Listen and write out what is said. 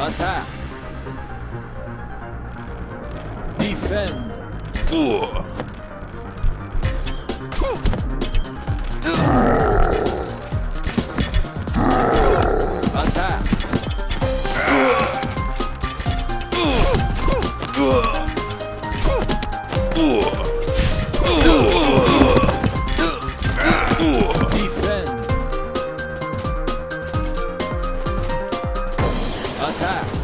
Attack. Defend. Ugh. Attack. Ugh. Ugh. attack.